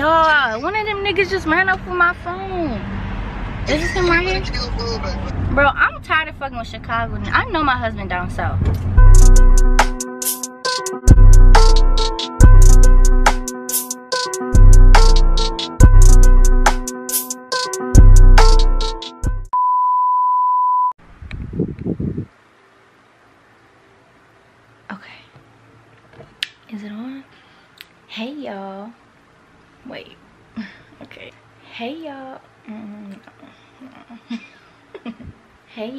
Y'all, one of them niggas just ran up with my phone. Is this him right here? Bro, I'm tired of fucking with Chicago. I know my husband down south.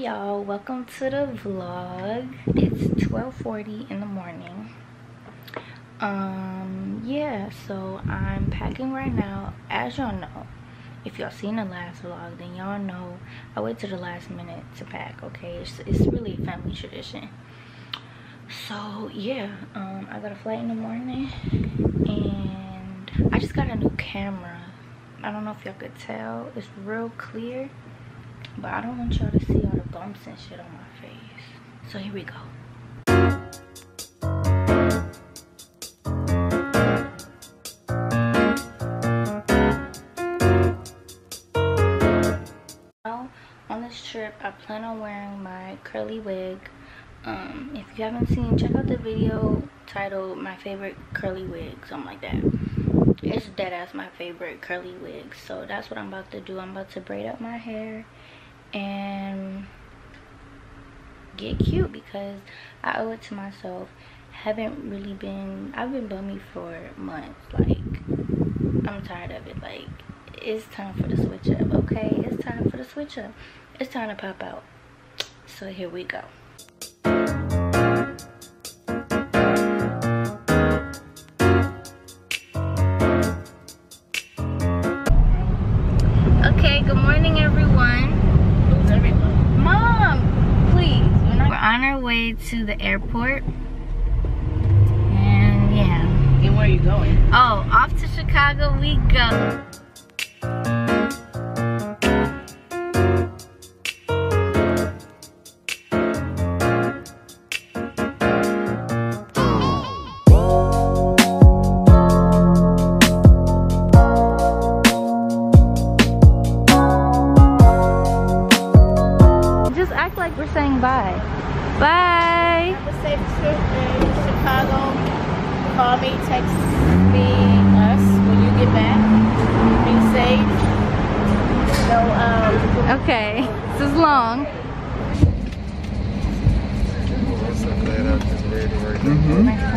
Y'all. Welcome to the vlog. It's 12:40 in the morning. Um yeah, so I'm packing right now. As y'all know, if y'all seen the last vlog, then y'all know I wait to the last minute to pack, okay? It's, it's really a family tradition so yeah um i got a flight in the morning and i just got a new camera i don't know if y'all could tell it's real clear but i don't want y'all to see all bumps and shit on my face. So here we go. On this trip i plan on wearing my curly wig. Um if you haven't seen check out the video titled my favorite curly wig something like that. It's dead ass my favorite curly wig. So that's what i'm about to do. I'm about to braid up my hair and get cute because i owe it to myself. Haven't really been i've been bummy for months like i'm tired of it like it's time for the switch up okay? It's time for the switch up. It's time to pop out. So here we go to the airport. And yeah. And where are you going? Oh, off to Chicago we go. Trip in Chicago. Call me, text me, us when you get back. Be safe. So, um, Okay, this is long. so glad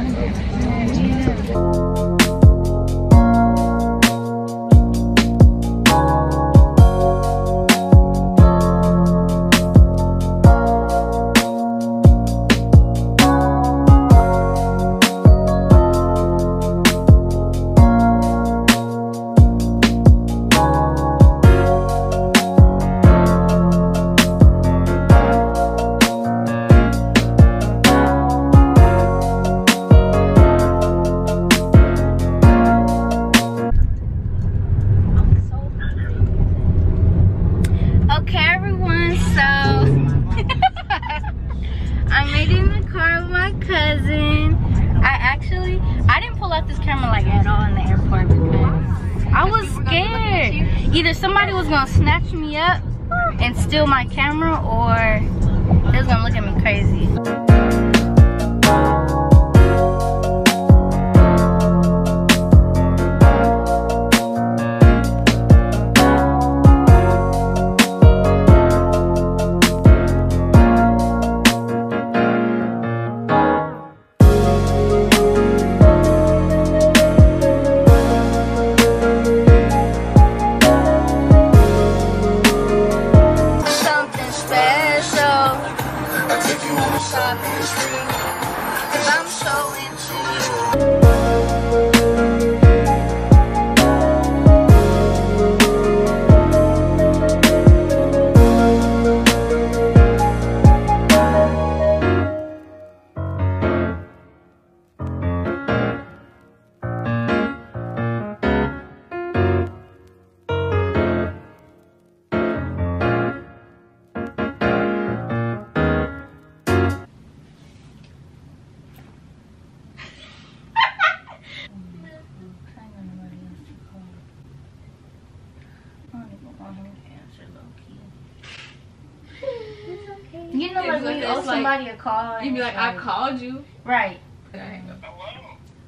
like you owe it's like- somebody a call. You'd be like, I called you. Right. Okay.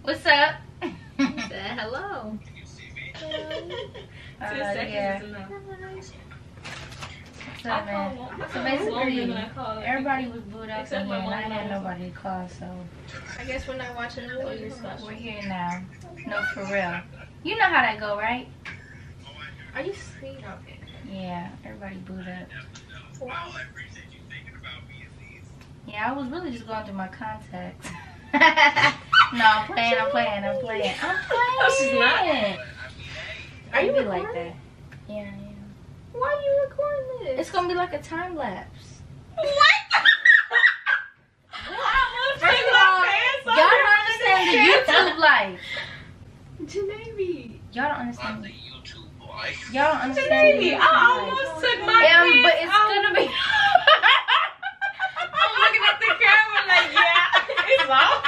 What's up? Said hello. Uh, Two seconds yeah. is enough. What's up, man? So basically, everybody was booed up Except in my here, and I had and nobody to call, so I guess we're not watching the movie special. we're here now. No, for real. You know how that go, right? Are you sweet? Okay. Yeah, everybody booed up. Yeah, I was really just going through my contacts. no, I'm playing, I'm playing, I'm playing. I'm playing. No, she's not. Are you recording? like that? Yeah, yeah. Why are you recording this? It's gonna be like a time lapse. what? First of all, y'all don't understand the YouTube life. Janabi. Y'all don't understand. The, y'all don't understand Janabi, YouTube I life. almost took my Yeah, pants but it's off. gonna be. Off.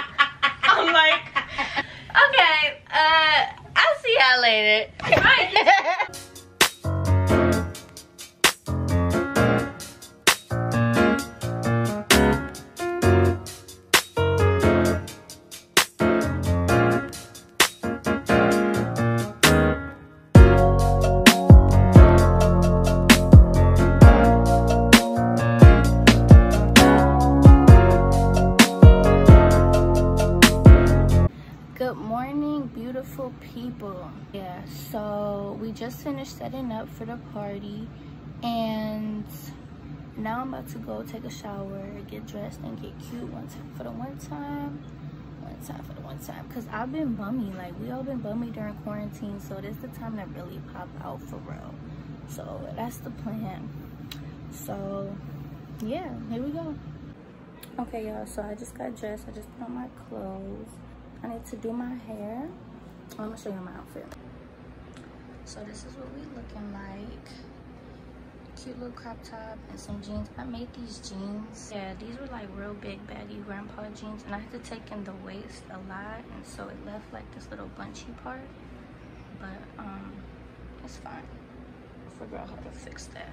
I'm like, okay, uh, I'll see y'all later. Good just finished setting up for the party, and now I'm about to go take a shower, get dressed, and get cute one time for the one time. One time for the one time, cause I've been bummy. Like we all been bummy during quarantine, so this is the time to really pop out for real. So that's the plan. So yeah, here we go. Okay, y'all. So I just got dressed. I just put on my clothes. I need to do my hair. I'm gonna show you my outfit. So this is what we looking like. Cute little crop top and some jeans. I made these jeans. Yeah, these were like real big baggy grandpa jeans and I had to take in the waist a lot and so it left like this little bunchy part. But um it's fine. I'll figure out how to fix that.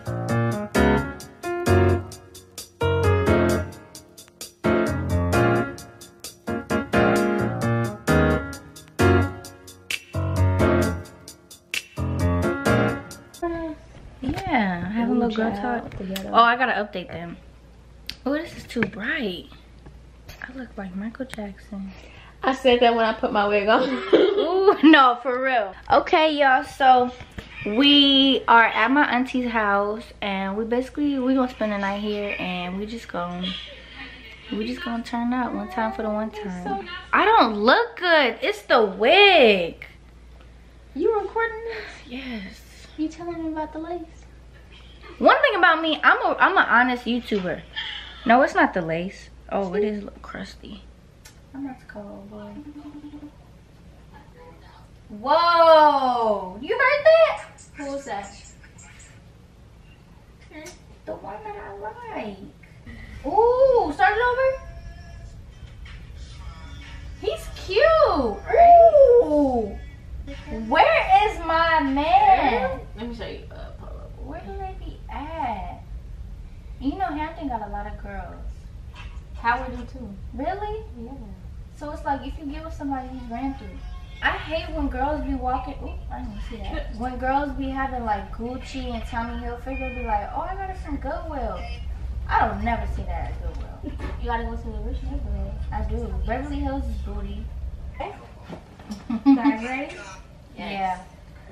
I have a little girl talk. Oh, I gotta update them. Oh, this is too bright. I look like Michael Jackson. I said that when I put my wig on. Ooh, no, for real. Okay, y'all. So we are at my auntie's house and we basically we gonna spend the night here and we just gonna we just gonna turn up one time for the one time i don't look good it's the wig You recording this? yes You telling me about the lace? One thing about me i'm a i'm an honest youtuber no it's not the lace oh it is a little crusty i'm about to call boy whoa you heard that Who was that? The one that I like. Ooh, start it over. He's cute. Ooh. Where is my man? Let me show you. Uh, pull up. Where do they be at? You know Hampton got a lot of girls. Howard do too. Really? Yeah. So it's like if you get with somebody who's ran through. I hate when girls be walking. Ooh, I didn't see that. When girls be having like Gucci and Tommy Hilfiger, be like, oh, I got it from Goodwill. I don't never see that at Goodwill. You gotta go to the rich neighborhood. I do. Beverly Hills is booty. Eh. Guys ready? Yeah.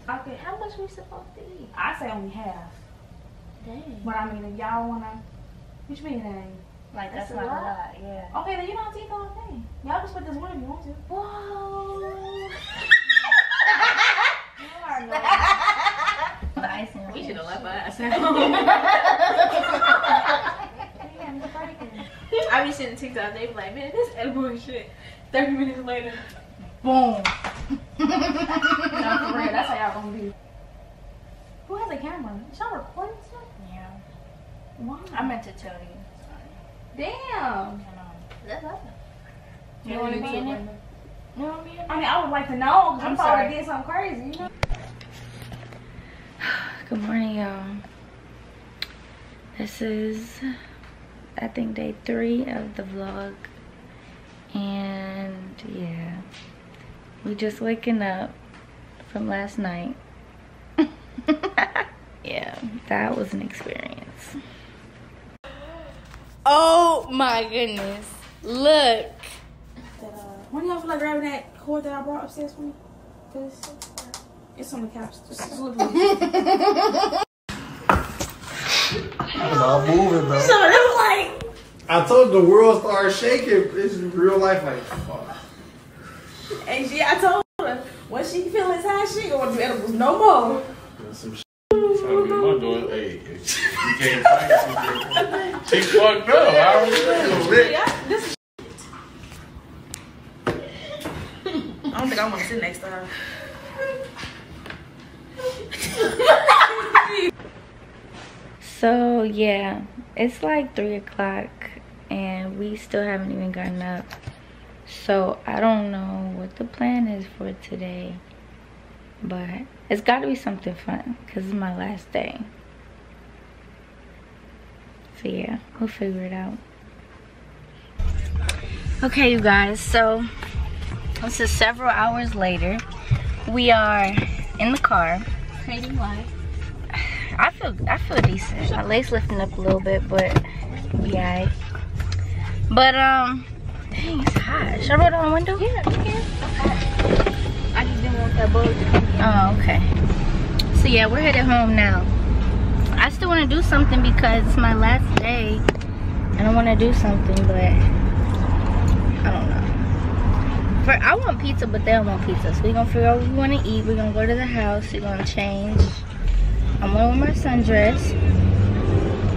Okay, how much we supposed to eat? I say only half. Dang. But I mean, if y'all wanna, what you mean that? Like that's, That's a not a lot. lot. Yeah. Okay, then you don't have to eat the whole thing. Y'all just put this one if you want to. Whoa. The icing. We should have left us. I be sitting TikTok, they be like, man, this edible and shit. 30 minutes later. Boom. No, for real, that's how y'all gonna be. Who has a camera? Is y'all recording stuff? Yeah. Why? I meant to tell you. Damn. That's awesome. You want to be in it? You know to be in it? I mean, I would like to know because I'm I'm sorry. sorry. did something crazy, you know? Good morning, y'all. This is, I think, day three of the vlog. And yeah, we just waking up from last night. yeah, that was an experience. Oh my goodness. Look. That, when y'all feel like grabbing that cord that I brought upstairs for me? Cause it's on the couch. Just look at it. I'm not moving, bro. So it was like, I told the world started shaking. It's real life, like, fuck. and she, I told her, when she feel this high, she ain't gonna do edibles no more. Some. Trying to be my daughter. Hey, you can't find it. She fucked up. I don't know. This is I don't think I want to sit next to her. So yeah, it's like three o'clock and we still haven't even gotten up. So I don't know what the plan is for today. But it's gotta be something fun because it's my last day. So yeah, we'll figure it out. Okay you guys, so this is several hours later. We are in the car. Trading life. I feel I feel decent. My legs lifting up a little bit, but yeah. But um, dang, it's hot. Should I roll down the window? Yeah, you can. I just didn't want that bug to come in. Oh, okay. So yeah, we're headed home now. I still want to do something because it's my last day, and I want to do something, but I don't know. For I want pizza, but they don't want pizza, so we're gonna figure out what we want to eat. We're gonna go to the house. We're gonna change. I'm wearing my sundress,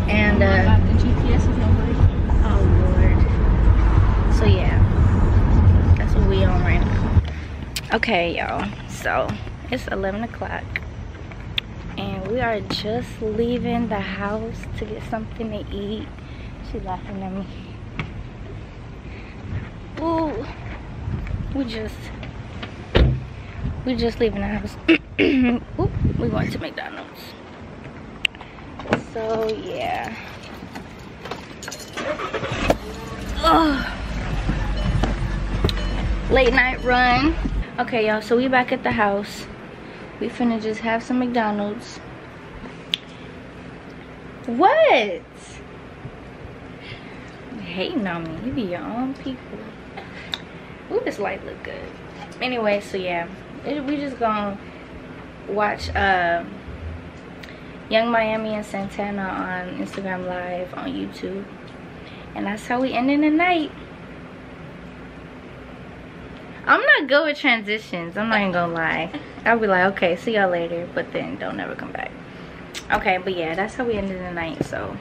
and uh. About the GPS is over. Oh lord. So yeah. That's what we on right now. Okay, y'all. So it's 11 o'clock. And we are just leaving the house to get something to eat. She's laughing at me. Ooh. We just we just leaving the house. Ooh, we going to McDonald's. So yeah. Ugh. Late night run. Okay, y'all, so we back at the house. We finna just have some McDonald's. What? Hating on me. You be your own people. Ooh, this light look good. Anyway, so yeah. We just gonna watch uh, Yung Miami and Santana on Instagram Live on YouTube. And that's how we ending the night. I'm not good with transitions. I'm not even gonna lie. I'll be like, okay, see y'all later, but then don't never come back. Okay, but yeah, that's how we ended the night. So,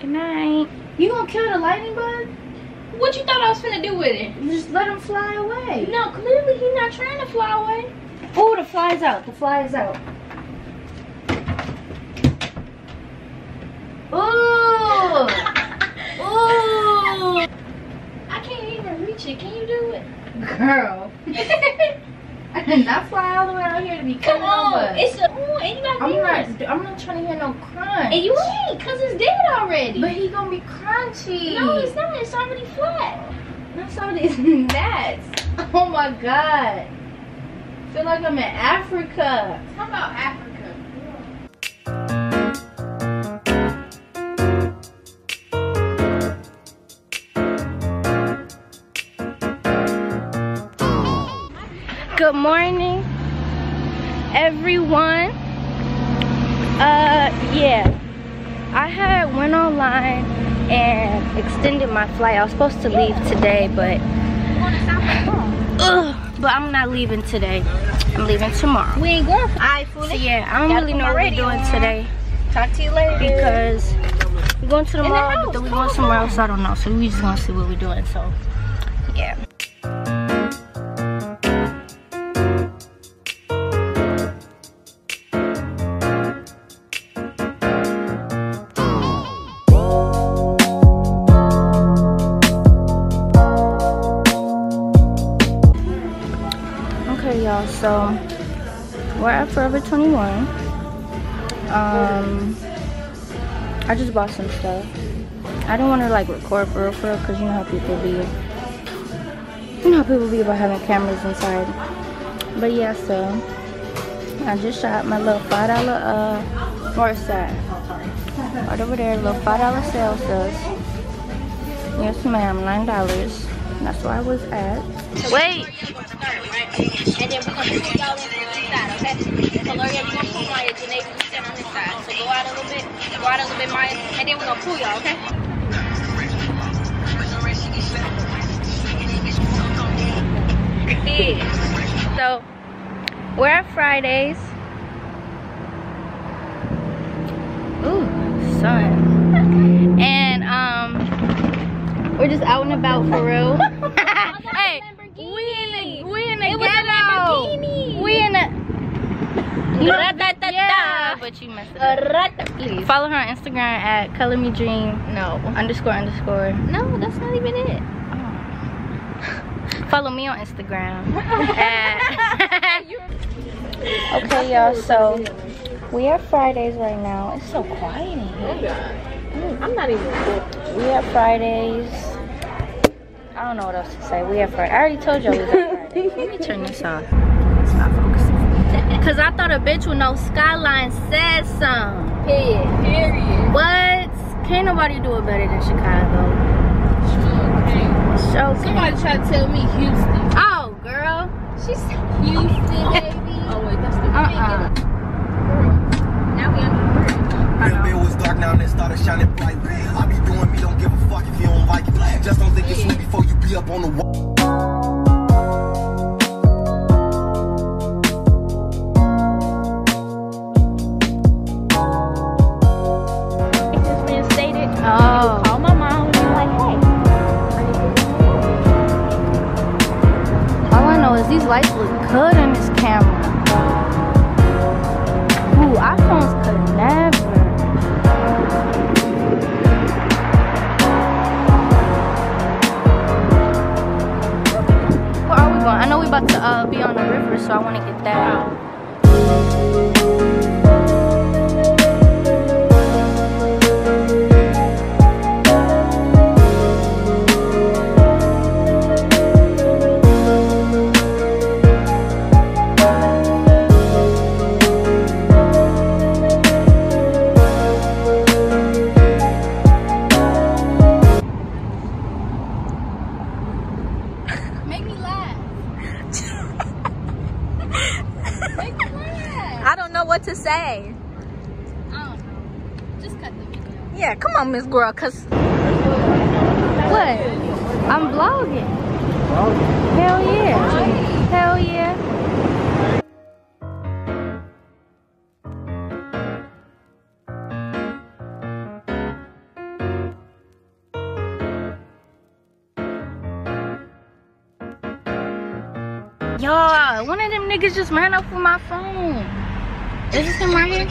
good night. You gonna kill the lightning bug? What you thought I was gonna do with it? Just let him fly away. No, clearly he's not trying to fly away. Oh, the fly's out. The fly is out. Ooh. Ooh. I can't even reach it. Can you do it? Girl. and that's why all the way out here to be Come on. It's a ooh, and you gotta I'm not. I'm not trying to hear no crunch. And you ain't, cause it's dead already. But he gonna be crunchy. no, it's not. It's already flat. That's all these nuts. Oh my god. I feel like I'm in Africa. How about Africa? Good morning, everyone. Uh, yeah. I had went online and extended my flight. I was supposed to leave today, but Ugh, but I'm not leaving today. I'm leaving tomorrow. We ain't going. I fully. So yeah, I don't Gotta really know what we're doing on. today Talk to you later. because we're going to the In the mall, but then we're going somewhere else. I don't know. So we just gonna see what we're doing. So yeah. 21. Um, I just bought some stuff. I don't want to like record for real, for real, cause you know how people be. You know how people be about having cameras inside. But yeah, so I just shot my little five dollar. Uh, where's that? Right over there, little five dollar sales does. Yes, ma'am, nine dollars. That's where I was at. Wait. Pull Maya, Janae, you stand on this side. So go out a little bit, go out a little bit, Maya, and then we're gonna pull y'all, okay? Yeah. So we're at Fridays. Ooh, sun. And um we're just out and about for real. hey, we in the we in the It was a ghetto. Lamborghini. We in the you Ra-da-da-da. yeah, but you messed it up. Please. Follow her on Instagram at Color Me Dream No. underscore underscore. No, that's not even it. Oh. Follow me on Instagram. okay, y'all. So we have Fridays right now. It's so quiet in here. Oh, I'm not even. We have Fridays. I don't know what else to say. We have Friday. I already told y'all we got Fridays. Let me turn this off. It's not focusing. Cause I thought a bitch with no skyline said something. Period. Period. What? Can't nobody do it better than Chicago. So Somebody tried to tell me Houston. Oh, girl. She's Houston, baby. oh wait, that's the Uh-uh. Now we under the bridge. Real bit was dark now and it started shining bright. I be doing me, don't give a fuck if you don't like it. Just don't think it's sweet before you be up on the wall. Girl, cause what? I'm vlogging. Hell yeah. Hell yeah. Y'all, one of them niggas just ran up with my phone. Is this him right here?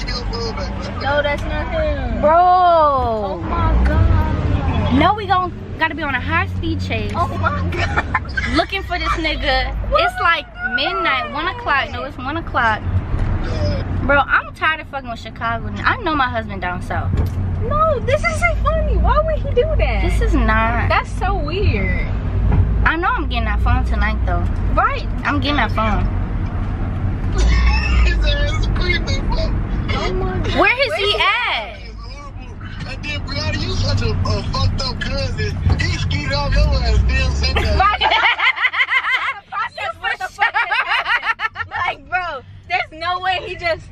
No, that's not him. Bro. Oh my god. No, we gon' gotta be on a high speed chase. Oh my god. Looking for this nigga. It's like midnight, one o'clock. No, it's one o'clock. Bro, I'm tired of fucking with Chicago. I know my husband down south. No, this isn't funny. Why would he do that? This is not. That's so weird. I know I'm getting that phone tonight though. Right. I'm getting that phone. My god. Where is he at? And then Brianna, you such a, a fucked up cousin. He skied off your ass, still sent that. Process what the fuck happened. Like, bro, there's no way he just.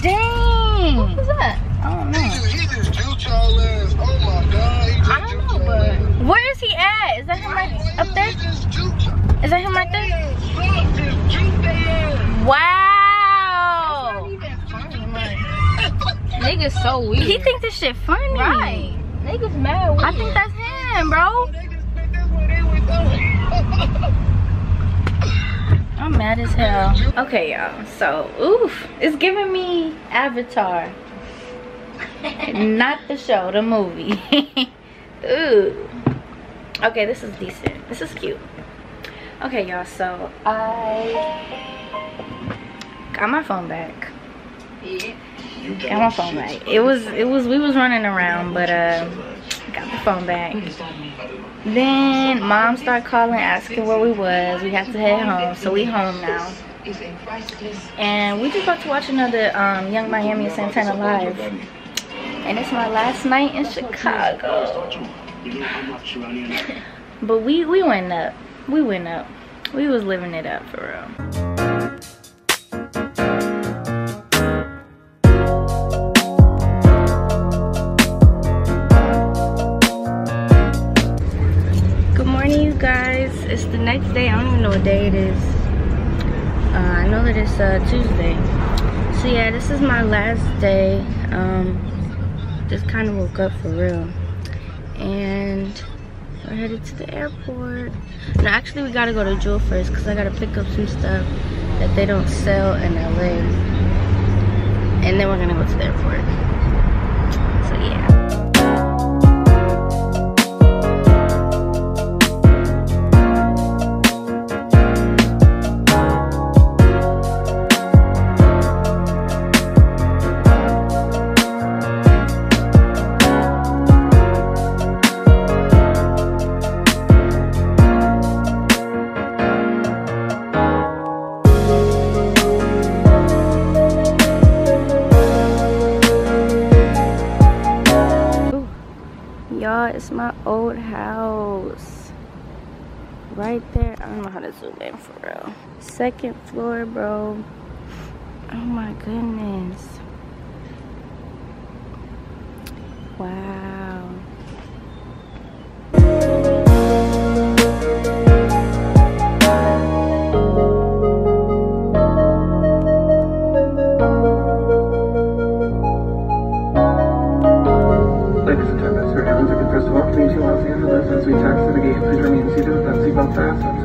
Dang. What's that? I don't know. just, he just juked y'all ass. Oh my god. He just I don't juked know, y'all but- ass. Where is he at? Is that him right up there? He just juked y'all Is that him right there? ass. Fuck, just juked their ass. Wow. even funny, like. Niggas so weird. He think this shit funny. Right. Niggas mad weird. I think that's him, bro. They just think that's what they was doing. I'm mad as hell. Okay, y'all. So, oof. It's giving me Avatar. Not the show, the movie. Ooh. Okay, this is decent. This is cute. Okay, y'all. So, I got my phone back. Got my phone back. It was, it was, we was running around, but, uh, got the phone back. Then mom started calling, asking where we was. We had to head home, so we home now. And we just about to watch another um, Yung Miami and Santana live. And it's my last night in Chicago. but we we went up. We went up. We was living it up for real. It's the next day. I don't even know what day it is. Uh, I know that it's uh, Tuesday. So yeah, this is my last day. Um, just kind of woke up for real, and we're headed to the airport. No, actually, we gotta go to Jewel first because I gotta pick up some stuff that they don't sell in LA, and then we're gonna go to the airport. So yeah. I don't know how to zoom in for real. Second floor, bro. Oh my goodness. Wow. Ladies and gentlemen, Sir Evans, again, first of all, coming to Los Angeles as we taxi the gate. Please remain seated with that seatbelt fastened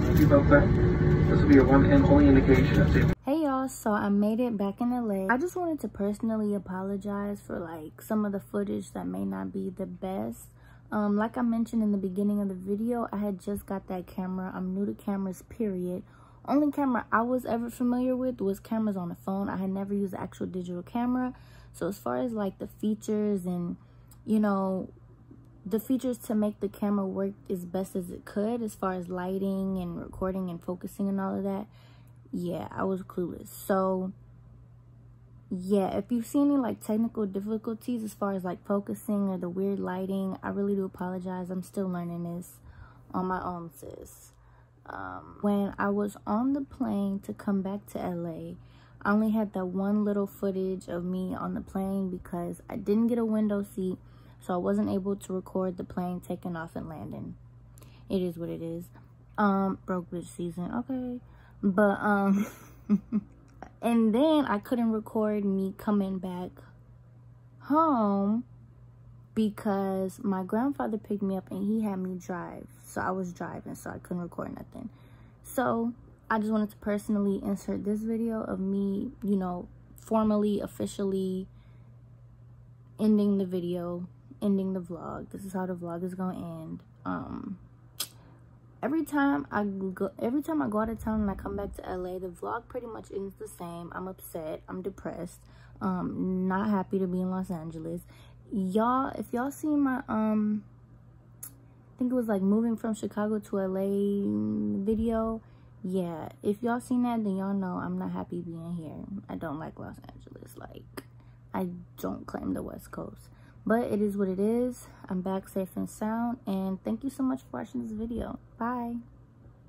This will be one and only indication. Hey y'all, so I made it back in LA. I just wanted to personally apologize for like some of the footage that may not be the best. Um, like I mentioned in the beginning of the video, I had just got that camera. I'm new to cameras, period. Only camera I was ever familiar with was cameras on the phone. I had never used an actual digital camera. So as far as like the features and, you know, the features to make the camera work as best as it could as far as lighting and recording and focusing and all of that yeah i was clueless. So yeah if you see any like technical difficulties as far as like focusing or the weird lighting i really do apologize. I'm still learning this on my own sis. Um when i was on the plane to come back to la I only had that one little footage of me on the plane because I didn't get a window seat. So I wasn't able to record the plane taking off and landing. It is what it is. Um, broke bitch season. Okay. But, um, and then I couldn't record me coming back home because my grandfather picked me up and he had me drive. So I was driving, so I couldn't record nothing. So I just wanted to personally insert this video of me, you know, formally, officially ending the video, ending the vlog. This is how the vlog is to end. Um, every time I go, every time I go out of town and I come back to LA, the vlog pretty much ends the same. I'm upset. I'm depressed. Um, not happy to be in Los Angeles y'all if y'all seen my um i think it was like moving from chicago to la video yeah if y'all seen that then y'all know i'm not happy being here i don't like los angeles like i don't claim the west coast but it is what it is. I'm back safe and sound and thank you so much for watching this video. Bye